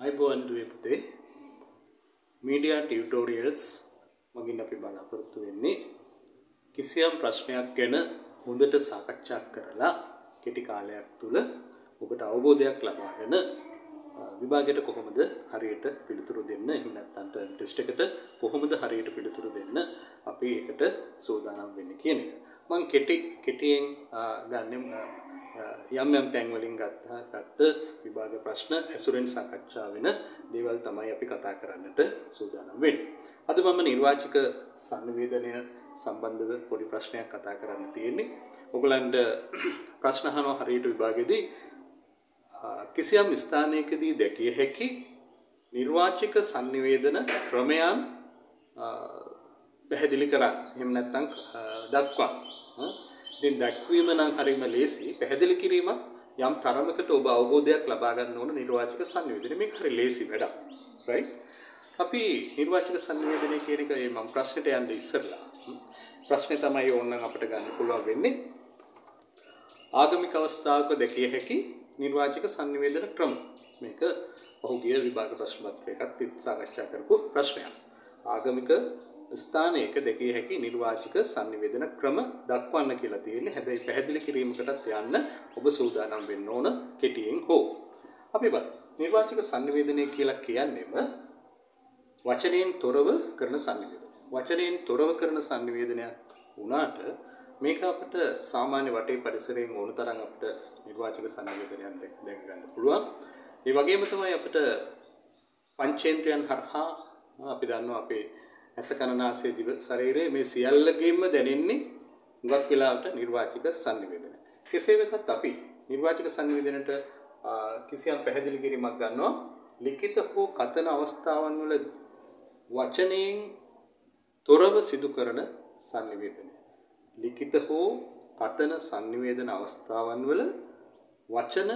අයිබෝන් දුවේ පුතේ media tutorials මගින් අපි බලාපොරොත්තු වෙන්නේ කිසියම් ප්‍රශ්නයක් ගැන හොඳට සාකච්ඡා කරලා කෙටි කාලයක් තුළ ඔබට අවබෝධයක් ලබාගෙන විභාගයට කොහොමද හරියට පිළිතුරු දෙන්න එහෙම නැත්නම් ටෙස්ට් එකට කොහොමද හරියට පිළිතුරු දෙන්න අපි ඒකට සූදානම් වෙන්නේ කියන එක. මම කෙටි කෙටියෙන් ගන්න යම් යම් තැන් වලින් ගත්ත ගත්ත විභාග ප්‍රශ්න ඇසුරෙන් සාකච්ඡා වෙන දේවල් තමයි අපි කතා කරන්නට සූදානම් වෙන්නේ. අද මම නිර්වාචක සංනිවේදනය සම්බන්ධව පොඩි ප්‍රශ්නයක් කතා කරන්න තියෙන්නේ. ඔයගලන්ට ප්‍රශ්න අහනවා හරියට විභාගෙදී කිසියම් ස්ථානයකදී දැකිය හැකි නිර්වාචක සංනිවේදන ක්‍රමයන් පැහැදිලි කරන්න. එහෙම නැත්නම් දක්වන්න. ඉතින් දැක්වීම නම් හරිම ලේසි. පැහැදිලි කිරීම යම් තරමකට ඔබ අවබෝධයක් ලබා ගන්න ඕන නිර්වාචක සංනිවේදනය. මේක හරි ලේසි වැඩක්. right? අපි නිර්වාචක සංනිවේදනය කියන එක මම ප්‍රශ්නෙට යන්න ඉස්සරලා. ප්‍රශ්නේ තමයි ඕනනම් අපිට ගන්න පුළුවන් වෙන්නේ. ආගමික අවස්ථාවක දැකිය හැකි නිර්වාචක සංනිවේදන ක්‍රම. මේක පහුගිය විභාග ප්‍රශ්න පත්‍රයකත් සාකච්ඡා කරපු ප්‍රශ්නයක්. ආගමික ස්ථානයක දැකිය හැකි නිර්වාචක සංනිවේදන ක්‍රම දක්වන්න කියලා තියෙන්නේ. හැබැයි පැහැදිලි කිරීමකටත් යන්න ඔබ සූදානම් වෙන්න ඕන කෙටියෙන් හෝ. අපි බලමු. නිර්වාචක සංනිවේදනය කියලා කියන්නේම වචනයෙන් තොරව කරන සංනිවේදනය. වචනයෙන් තොරව කරන සංනිවේදනයක් වුණාට මේක අපිට සාමාන්‍ය වටේ පරිසරයෙන් ඕන තරම් අපිට නිර්වාචක සංනිවේදනයක් දැක ගන්න පුළුවන්. ඒ වගේම තමයි අපිට පංචේන්ද්‍රයන් හරහා අපි දන්නවා අපේ ඇස කනනාසය දිව ශරීරයේ මේ සියල්ලගෙම දැනෙන්නේ හුඟක් වෙලාවට නිර්වාචක සංනිවේදනය. කෙසේ වෙතත් අපි නිර්වාචක සංනිවේදනයට කිසියම් පැහැදිලි කිරීමක් ගන්නවා. ලිඛිත හෝ කතන අවස්ථාවන් වල වචනයෙන් තොරව සිදු කරන සංනිවේදනය. ලිඛිත හෝ කතන සංනිවේදන අවස්ථාවන් වල වචන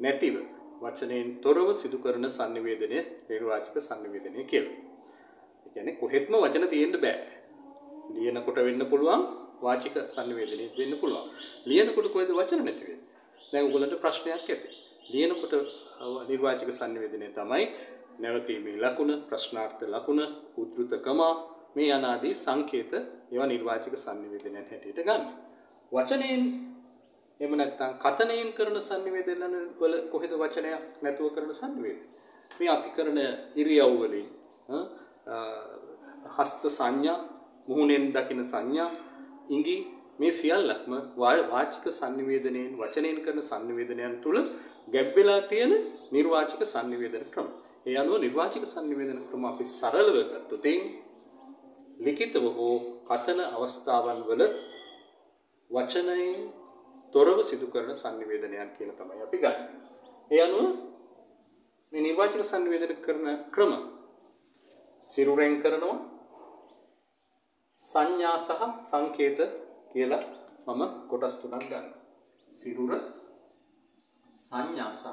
නැතිව වචනයෙන් තොරව සිදු කරන සංනිවේදනය නිර්වාචක සංනිවේදනය කියලා. ඒ කියන්නේ කොහෙත්ම වචන තියෙන්න බෑ. ලියනකොට වෙන්න පුළුවන් වාචික සංනිවේදනය වෙන්න පුළුවන්. ලියනකොට කොහෙද වචන නැති වෙන්නේ? දැන් උගලන්ට ප්‍රශ්නයක් ඇති. ලියනකොට නිර්වාචක සංනිවේදනය තමයි නැවතීමේ ලකුණ, ප්‍රශ්නාර්ථ ලකුණ, උද්ෘතකම මේ අනාදී සංකේත ඒවා නිර්වාචක සංනිවේදනයන් හැටියට ගන්න. වචනයෙන් එහෙම නැත්නම් කතනයෙන් කරන සංනිවේදනන වල කොහෙද වචනයක් නැතුව කරන සංනිවේදනය. මේ අපි කරන ඉරියව් වලින් හස්ත සංඥා, මුහුණෙන් දකින සංඥා, ඉඟි මේ සියල්ලක්ම වාචික සංනිවේදනයෙන් වචනයෙන් කරන සංනිවේදනයන් තුල ගැබ් වෙලා තියෙන නිර්වාචක සංනිවේදන ක්‍රම. ඒ අනුව නිර්වාචක සංනිවේදන ක්‍රම අපි සරලව ගත්තොත් ලිඛිතව හෝ කතන අවස්ථාවන් වල වචනයෙන් තොරව සිදු කරන සංනිවේදනයන් කියලා තමයි අපි ගන්න. ඒ අනුව මේ නිර්වාචක සංනිවේදන කරන ක්‍රම සිරුරෙන් කරනවා සංඥා සහ සංකේත කියලා මම කොටස් තුනක් ගන්නවා. සිරුර සංඥා සහ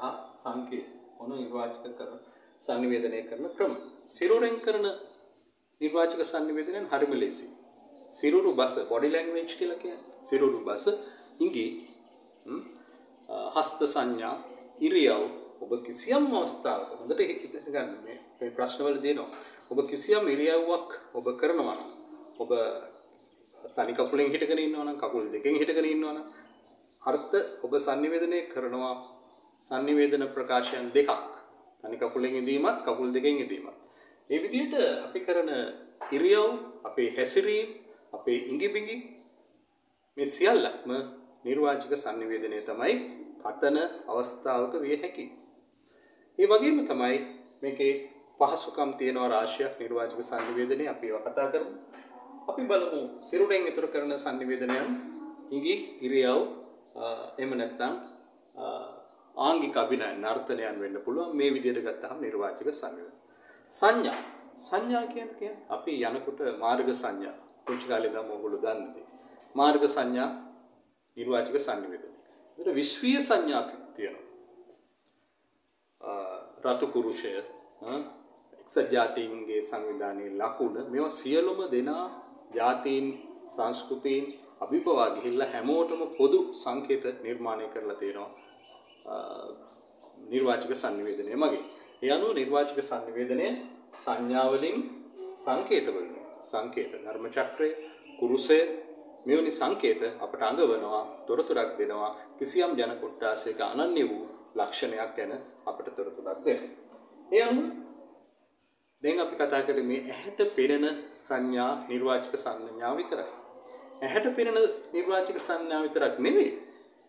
සංකේත මොන නිර්වාචක කරන සංනිවේදනය කරන ක්‍රම. සිරුරෙන් කරන නිර්වාචක සංනිවේදනයන් හරිම ලේසි. සිරුරු බස බොඩි ලැන්ග්වේජ් කියලා කියන්නේ. සිරුරු බස ඉඟි හස්ත සංඥා ඉරියව් ඔබ කිසියම් අවස්ථාවක හොඳට හිතන්න ගන්න මේ මේ ප්‍රශ්නවල දෙනවා. ඔබ කිසියම් ඉරියව්වක් ඔබ කරනවා නම් ඔබ තනි කකුලෙන් හිටගෙන ඉන්නවා නම් කකුල් දෙකෙන් හිටගෙන ඉන්නවා නම් අර්ථ ඔබ sannivedanaya කරනවා sannivedana ප්‍රකාශයන් දෙකක්. තනි කකුලෙන් ඉදීමත් කකුල් දෙකෙන් ඉදීමත්. මේ විදිහට අපි කරන ඉරියව් අපේ හැසිරීම අපේ ඉඟිබිඟි මේ සියල්ලක්ම නිර්වාචක sannivedanaya තමයි කතන අවස්ථාවක විය හැකි. ඒ වගේම තමයි මේකේ පහසුකම් තියෙනවා රාශියක් නිර්වාචක sannivedanaya අපි ඒවා කතා කරමු. අපි බලමු සිරුරෙන් ඉතුරු කරන sannivedanayන් ඉඟි ඉරියව් එහෙම නැත්නම් ආංගික අභිනය නර්තනයන් වෙන්න පුළුවන් මේ විදිහට ගත්තහම නිර්වාචක සංනිවේදනය. සංඥා සංඥා කියන්නේ අපි යනකොට මාර්ග සංඥා පුංචි කාලේ ඉඳන් ඔයගොල්ලෝ දන්නදී මාර්ග සංඥා නිර්වාචක සංනිවේදනය. ඒතර විශ්වීය සංඥා තියෙනවා. රතු කුරුෂය එක්සත් ජාතීන්ගේ සංවිධානයේ ලකුණ මේවා සියලුම දෙනා ජාතීන් සංස්කෘතීන් අභිපවා ගිහිල්ලා හැමෝටම පොදු සංකේත නිර්මාණය කරලා තියෙනවා නිර්වාචක සංනිවේදනය මගේ. ඒ අනුව නිර්වාචක sannivedanaya සංඥා වලින් සංකේත වලින් සංකේත ධර්ම චක්‍රය කුරුසය මෙවැනි සංකේත අපට අඟවනවා තොරතුරක් දෙනවා කිසියම් ජන කොට්ටාසයක අනන්‍ය වූ ලක්ෂණයක් ගැන අපට තොරතුරක් දෙනවා. ඒ අනුව දැන් අපි කතා කරේ මේ ඇහැට පෙනෙන සංඥා නිර්වාචක සංඥා විතරයි. ඇහැට පෙනෙන නිර්වාචක සංඥා විතරක් නෙවෙයි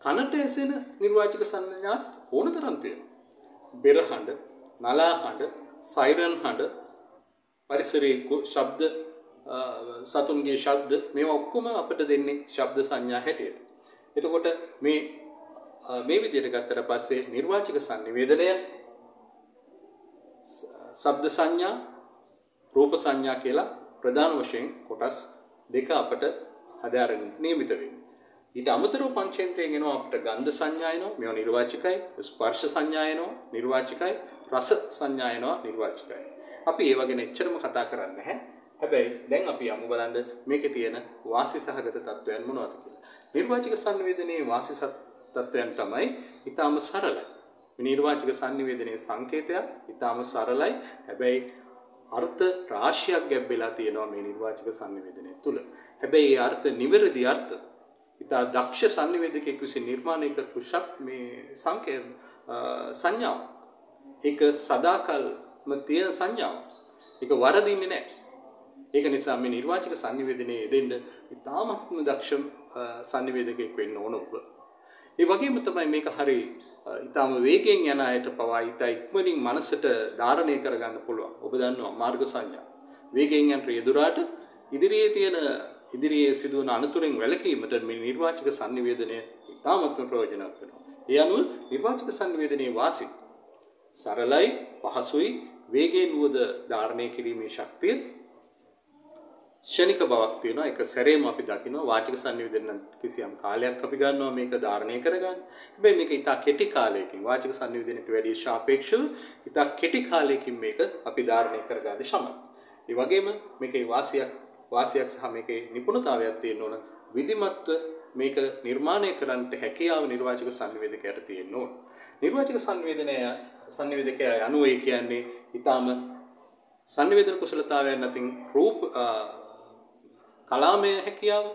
කනට ඇසෙන නිර්වාචක සංඥා ඕන තරම් තියෙනවා. බෙර හඬ, නලා හඬ, සයිරන් හඬ, පරිසරයේ ශබ්ද සතුන්ගේ ශබ්ද මේවා ඔක්කොම අපිට දෙන්නේ ශබ්ද සංඥා හැටියට. එතකොට මේ මේ විදිහට ගත්තට පස්සේ නිර්වාචක sannivedanaya ශබ්ද සංඥා රූප සංඥා කියලා ප්‍රධාන වශයෙන් කොටස් දෙක අපට හදාරන්න නියමිත වෙන්නේ. ඊට අමතරව පංචේන්ද්‍රයෙන් එනවා අපිට ගන්ධ සංඥා එනවා මේවා නිර්වාචකයි ස්පර්ශ සංඥා එනවා නිර්වාචකයි රස සංඥා එනවා නිර්වාචකයි. අපි ඒව ගැන එච්චරම කතා කරන්නේ නැහැ. හැබැයි දැන් අපි යමු බලන්න මේකේ තියෙන වාසි සහගත තත්වයන් මොනවද කියලා. නිර්වාචක සංවේදනයේ වාසි තත්වයන් තමයි ඊටාම සරලයි. මේ නිර්වාචක සංවේදනයේ සංකේතයක් ඊටාම සරලයි. හැබැයි අර්ථ රාශියක් ගැබ්බෙලා තියෙනවා මේ නිර්වාචක සංවේදනය තුල. හැබැයි ඒ අර්ථ නිවැරදි අර්ථ ඉතා දක්ෂ සංනිවේදකයෙක් විසින් නිර්මාණය කරපු ශක් මේ සංකේ සංඥාව. ඒක සදාකල්ම තියෙන සංඥාව. ඒක වරදින්නේ නැහැ. ඒක නිසා මේ නිර්වාචක සංනිවේදනයේ යෙදෙන්න ඉතාමත්ම දක්ෂ සංනිවේදකයෙක් වෙන්න ඕන ඔබ. ඒ වගේම තමයි මේක හරි ඉතාම වේගෙන් යන අයට පවා ඉතා ඉක්මනින් මනසට ධාරණය කරගන්න පුළුවන්. ඔබ දන්නවා මාර්ග සංඥා. වේගෙන් යන රියදුරාට ඉදිරියේ තියෙන ඉදිරියේ සිදුවන අනතුරෙන් වැළකීමට මේ නිර්වාචක සංනිවේදනය ඉතාමත්ම ප්‍රයෝජනවත් වෙනවා. ඒ අනුව නිර්වාචක සංනිවේදනයේ වාසි සරලයි, පහසුයි, වේගයෙන් වුවද ධාරණය කිරීමේ ශක්තිය ෂණික බවක් තියෙනවා ඒක සැරේම අපි දකිනවා වාචික සංනිවේදන කිසියම් කාලයක් අපි ගන්නවා මේක ධාරණය කරගන්න. හැබැයි මේක ඉතා කෙටි කාලයකින් වාචික සංනිවේදනයට වැඩි සාපේක්ෂව ඉතා කෙටි කාලයකින් මේක අපි ධාරණය කරගන්න සමත්. ඒ වගේම මේකේ වාසියක් වාසියක් සහ මේකේ නිපුණතාවයක් තියෙන්න ඕන විධිමත්ව මේක නිර්මාණය කරන්නට හැකියාව නිර්වාචක සංනිවේදකයට තියෙන්න ඕන. නිර්වාචක සංවේදනය සංනිවේදකයා යනුව ඒ කියන්නේ ඊටාම සංනිවේදන කුසලතාවයන් අතින් රූප කලාමය හැකියාව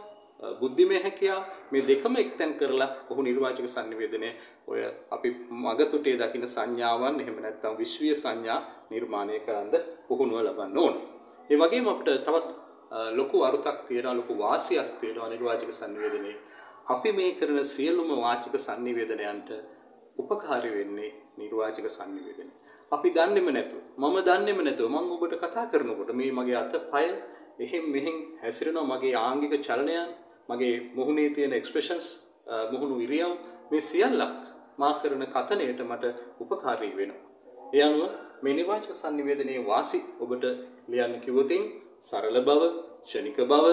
බුද්ධිමය හැකියාව මේ දෙකම එක්තැන් කරලා ඔහු නිර්වාචක sannivedanaye ඔය අපි මගතුටේ දකින සංඥාවන් එහෙම නැත්නම් විශ්වීය සංඥා නිර්මාණය කරන්න පුහුණුව ලබන්න ඕන. ඒ වගේම අපිට තවත් ලොකු අරුතක් තියෙනවා ලොකු වාසියක් තියෙනවා නිර්වාචක sannivedanaye. අපි මේ කරන සියලුම වාචික sannivedanayන්ට උපකාරී වෙන්නේ නිර්වාචක sannivedanaye. අපි දන්නේම නැතුව මම දන්නේම නැතුව මම ඔබට කතා කරනකොට මේ මගේ අත පය එහෙන් මෙහෙන් හැසිරෙනවා මගේ ආංගික චලනයන් මගේ මුහුණේ තියෙන එක්ස්ප්‍රෙෂන්ස් මුහුණු ඉරියව් මේ සියල්ලක් මා කරන කතනයට මට උපකාරී වෙනවා. ඒ අනුව මේ නිවාචක sannivedanයේ වාසි ඔබට ලියන්න කිව්වොතින් සරල බව, ෂණික බව,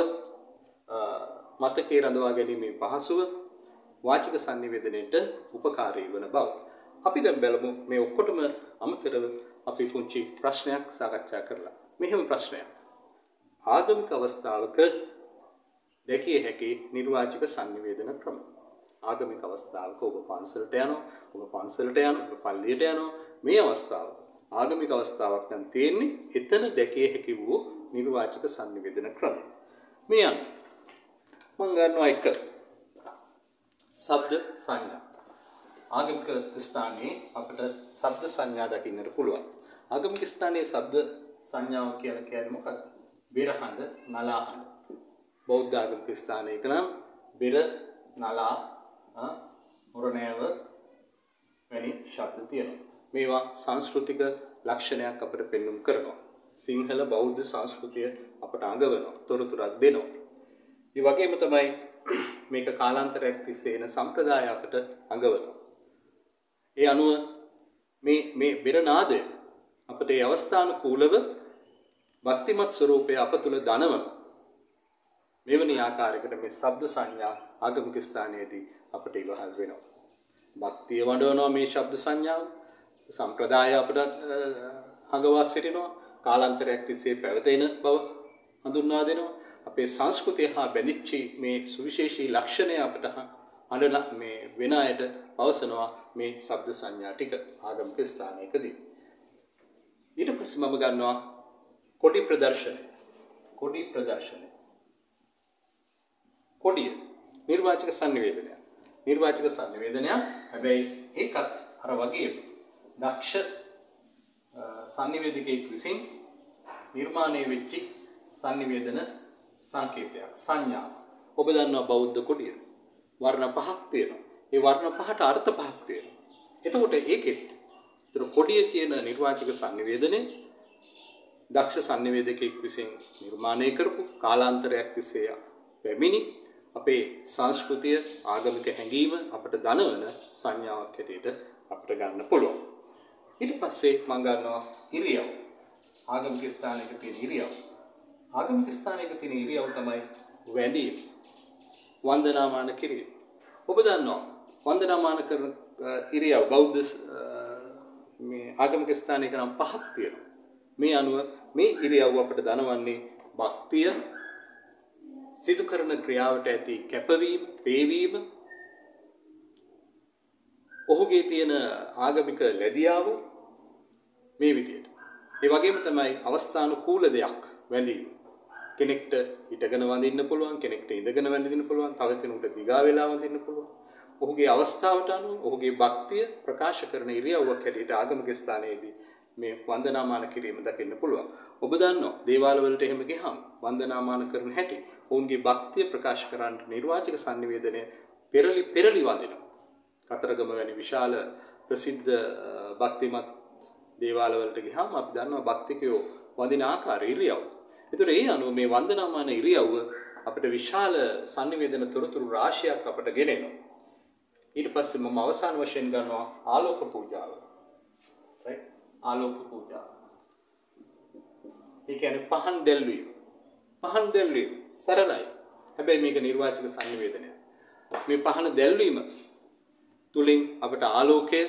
මතකේ රඳවා ගැනීමේ පහසුව වාචික sannivedanයට උපකාරී වන බව. අපි දැන් බලමු මේ ඔක්කොටම අමතරව අපි පුංචි ප්‍රශ්නයක් සාකච්ඡා කරලා. මෙහෙම ප්‍රශ්නයක්. ආගමික අවස්ථාවක දැකිය හැකි නිර්වාචක sannivedana ක්‍රම. ආගමික අවස්ථාවක ඔබ පන්සලට යනවා, ඔබ පන්සලට යනවා, ඔබ පල්ලියට යනවා. මේ අවස්ථාව ආගමික අවස්ථාවක් නම් තියෙන්නේ එතන දැකිය හැකි වූ නිර්වාචක sannivedana ක්‍රම. මේ යන මම ගන්නවා එක ශබ්ද සංඥා. ආගමික ස්ථානයේ අපිට ශබ්ද සංඥා දකින්නට පුළුවන්. ආගමික ස්ථානයේ ශබ්ද සංඥාව කියලා කියන්නේ මොකක්ද? බෙරහඳ නලාහඳ. බෞද්ධ ආගමික ස්ථානයක නම් බෙර නලා මුරණෑව වැනි ශබ්ද තියෙනවා. මේවා සංස්කෘතික ලක්ෂණයක් අපට පෙන්눔 කරනවා. සිංහල බෞද්ධ සංස්කෘතිය අපට අඟවනවා. තොරතුරක් දෙනවා. ඒ වගේම තමයි මේක කාලාන්තරයක් තිස්සේ එන සම්ප්‍රදාය අපට අඟවනවා. ඒ අනුව මේ මේ බෙර නාදය අපට ඒ අවස්ථානුකූලව භක්තිමත් ස්වરૂපය අප තුළ දනවන මෙවැනි ආකාරයකට මේ ශබ්ද සංඥා ආගමික ස්ථානයේදී අපට ඉවහල් වෙනවා. භක්තිය වඩවනවා මේ ශබ්ද සංඥාව. සම්ප්‍රදාය අපට හඟවා සිටිනවා. කාලාන්තරයක් තිස්සේ පැවතෙන බව හඳුන්වා දෙනවා. අපේ සංස්කෘතිය හා බැඳිච්ච මේ සුවිශේෂී ලක්ෂණය අපට අඬන මේ වෙන අයට පවසනවා මේ ශබ්ද සංඥා ටික ආගමික ස්ථානයකදී. ඊට පස්සේ මම ගන්නවා කොඩි ප්‍රදර්ශනය. කොඩි ප්‍රදර්ශනය. කොඩිය නිර්වාචක සංනිවේදනය. නිර්වාචක සංනිවේදනය හැබැයි ඒකත් අර වගේ දක්ෂ සංනිවේදකයෙක් විසින් නිර්මාණය වෙච්ච සංනිවේදන සංකේතයක් සංඥා. ඔබ දන්නවා බෞද්ධ කොටිය. වර්ණ පහක් තියෙනවා. ඒ වර්ණ පහට අර්ථ පහක් තියෙනවා. එතකොට ඒකෙත් ඒතර කොටිය කියන නිර්වාචක සංනිවේදනය දක්ෂ සංනිවේදකයෙක් විසින් නිර්මාණය කරපු කාලාන්තරයක් තිස්සේ පැමිණි අපේ සංස්කෘතිය ආගමික හැඟීම අපට දනවන සංඥාවක් හැටියට අපිට ගන්න පුළුවන්. ඊට පස්සේ මම ගන්නවා ඉරියව්. ආගමික ස්ථානයක තියෙන ඉරියව්. ආගමික ස්ථානයක තියෙන ඉරියව් තමයි වැඳීම. වන්දනාමාන කිරීම. ඔබ දන්නවා වන්දනාමාන කරන ඉරියව් බෞද්ධ මේ ආගමික ස්ථානයක නම් පහක් තියෙනවා. මේ අනුව මේ ඉරියව් අපට දනවන්නේ භක්තිය සිදු කරන ක්‍රියාවට ඇති කැපවීම, පේවීම ඔහුගේ තියෙන ආගමික ලැබියාව මේ විදියට. ඒ වගේම තමයි අවස්ථානුකූල දෙයක් වැඳීම. කෙනෙක්ට හිටගෙන වඳින්න පුළුවන්, කෙනෙක්ට ඉඳගෙන වඳින්න පුළුවන්, තව කෙනෙකුට දිගා වෙලා වඳින්න පුළුවන්. ඔහුගේ අවස්ථාවට අනුව ඔහුගේ භක්තිය ප්‍රකාශ කරන ඉරියව්වක් හැටියට ආගමික ස්ථානයේදී මේ වන්දනාමාන කිරීම දකින්න පුළුවන්. ඔබ දන්නවා දේවාල වලට එහෙම ගියහම වන්දනාමාන කරන හැටි ඔවුන්ගේ භක්තිය ප්‍රකාශ කරන්න නිර්වාචක sannivedanaya පෙරලි පෙරලි වඳිනවා. කතරගම වැනි විශාල ප්‍රසිද්ධ භක්තිමත් දේවාල වලට ගියහම අපි දන්නවා භක්තිකයෝ වඳින ආකාරය ඉරියව්. ඒතර ඒ අනුව මේ වන්දනාමාන ඉරියව්ව අපිට විශාල sannivedana තොරතුරු රාශියක් අපට ගෙනෙනවා. ඊට පස්සේ මම අවසාන වශයෙන් ගන්නවා ආලෝක පූජාව. Right? ආලෝක පූජාව. ඒ කියන්නේ පහන් දැල්වීම. පහන් දැල්වීම සරලයි. හැබැයි මේක නිර්වාචක සංවේදනය. මේ පහන දැල්වීම තුලින් අපට ආලෝකය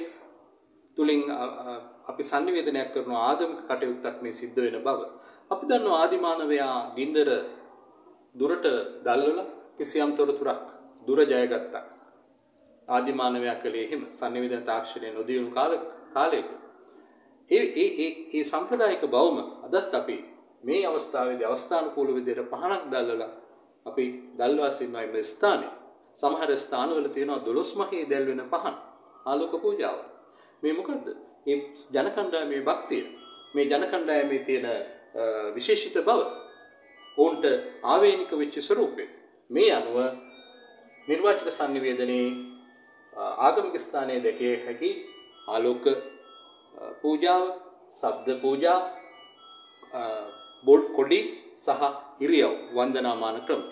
තුලින් අපි සංනිවේදනයක් කරන ආගමික කටයුත්තක් මේ සිද්ධ වෙන බව. අපි දන්නවා ආදිමානවයා ගින්දර දුරට දල්වලා කිසියම් තොරතුරක් දුර ජයගත්තා. ආදිමානවයා කළේ එහෙම සංනිවේදන තාක්ෂණය නොදියුණු කාලයක. ඒ ඒ ඒ ඒ සම්ප්‍රදායික බවම අදත් අපි මේ අවස්ථාවේදී අවස්ථානුකූල විදිහට පහනක් දැල්වලා අපි දල්වා සිටින මේ ස්ථානේ සමහර ස්ථානවල තියෙනවා 12 මහේ දැල්වෙන පහන් ආලෝක පූජාව. මේ මොකද්ද? මේ ජන කණ්ඩායමේ භක්තිය. මේ ජන කණ්ඩායමේ තියෙන විශේෂිත බව. ඔවුන්ට ආවේනික වෙච්ච ස්වરૂපය. මේ අනුව නිර්වාචක sannivedanaye ආගමික ස්ථානයේ දැකිය හැකි ආලෝක පූජාව, ශබ්ද පූජා, බොඩ් කොඩි සහ ඉරියව් වන්දනාමාන ක්‍රම.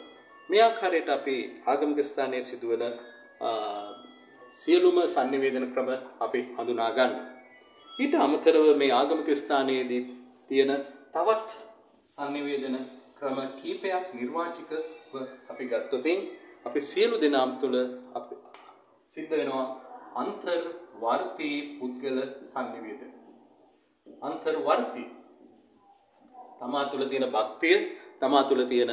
මේ ආකාරයට අපි ආගමික ස්ථානයේ සිදුවන සියලුම sannivedana ක්‍රම අපි හඳුනා ගන්න. ඊට අමතරව මේ ආගමික ස්ථානයේදී තියෙන තවත් sannivedana ක්‍රම කීපයක් නිර්වාචකව අපි ගත්තොත් අපි සියලු දෙනාම තුළ අපි සිද්ධ වෙනවා අන්තර් වර්තී පුද්ගල සංනිවේදන. අන්තර්වර්තී තමා තුළ තියෙන භක්තිය තමා තුළ තියෙන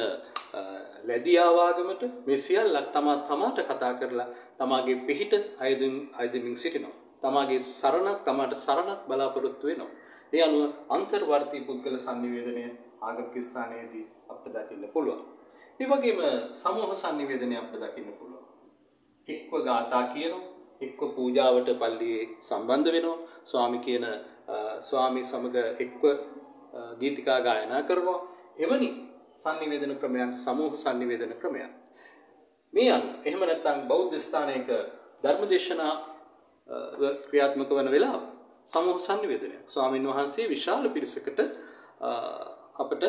ලැබියාවාගමට මේ සියල්ලක් තමා තමාට කතා කරලා තමාගේ පිහිට අයදින් අයදමින් සිටිනවා. තමාගේ සරණක් තමාට සරණක් බලාපොරොත්තු වෙනවා. ඒ අනුව අන්තර්වර්තී පුද්ගල සංනිවේදනය ආගමික ස්ථානයේදී අපිට දකින්න පුළුවන්. ඒ වගේම සමූහ සංනිවේදනය අපිට දකින්න පුළුවන්. එක්ව ගාථා කියනවා එක්ක පූජාවට පල්ලියේ සම්බන්ධ වෙනවා. ස්වාමි කියන ස්වාමි සමග එක්ව ගීතිකා ගායනා කරනවා. එවැනි sannivedana ක්‍රමයන් සමූහ sannivedana ක්‍රමයන්. මේ අනුව එහෙම නැත්නම් බෞද්ධ ස්ථානයක ධර්මදේශනා ක්‍රියාත්මක වන වෙලාව සමූහ sannivedanaya ස්වාමින් වහන්සේ විශාල පිරිසකට අපට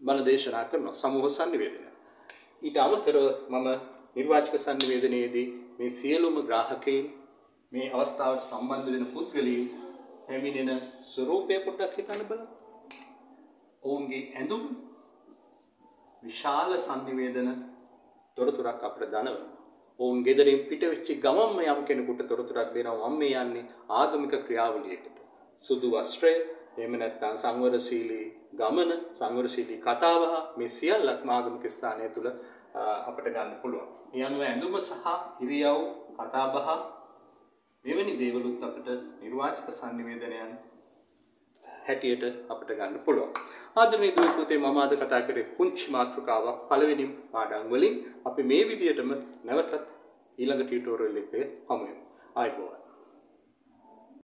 බණ දේශනා කරනවා සමූහ sannivedana. ඊට අමතරව මම නිර්වාචක sannivedanaයේදී මේ සියලුම ග්‍රාහකයින් මේ අවස්ථාවට සම්බන්ධ වෙන පුද්ගලයන් පැමිණෙන ස්වરૂපය පොඩ්ඩක් හිතන්න බලන්න. ඔවුන්ගේ ඇඳුම් විශාල sannivedana තොරතුරක් අපිට දනවනවා. ඔවුන් ගෙදරින් පිට වෙච්ච ගමන්ම යම් කෙනෙකුට තොරතුරක් දෙනවා මම මේ යන්නේ ආගමික ක්‍රියාවලියකට. සුදු වස්ත්‍රය එහෙම නැත්නම් සංවරශීලී ගමන සංවරශීලී කතාව මේ සියල්ලක්ම ආගමික ස්ථානය තුල අපිට ගන්න පුළුවන්. ඒ අනුව ඇඳුම සහ ඉරියව් කතාබහ මෙවැනි දේවලුත් අපිට නිර්වාචක sannivedanayන් හැටියට අපිට ගන්න පුළුවන්. ආදරණීය දුවේ පුතේ මම අද කතා කරේ පුංචි මාතෘකාවක් පළවෙනි පාඩම් වලින් අපි මේ විදිහටම නැවතත් ඊළඟ ටියුටෝරියල් එකේ හමු වෙමු. ආයිබෝවන්.